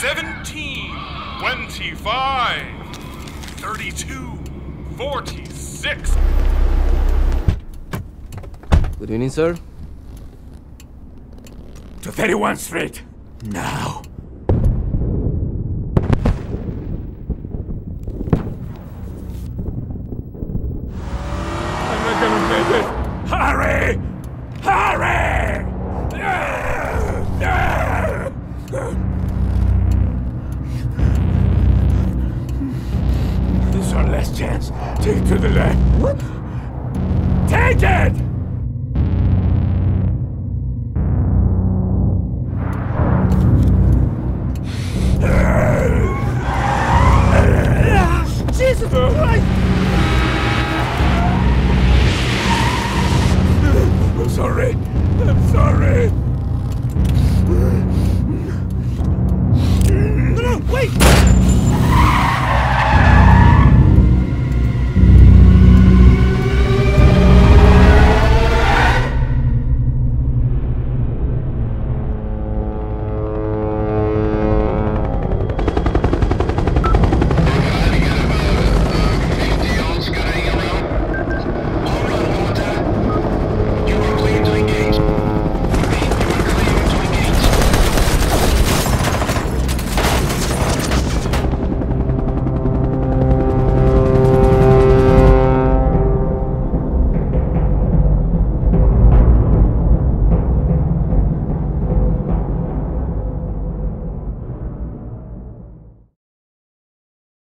17, 25, 32, 46. Good evening, sir. To 31 Street. Now. Chance. Take to the left. What? Take it! Jesus Christ!